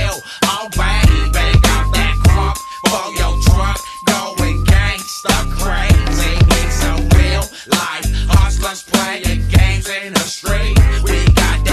bill. Alright, bang out that crunk, pull your trunk, going gangsta crazy. It's a real life hustlers playing games and